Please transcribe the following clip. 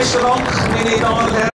Besten Dank, meine Damen und Herren.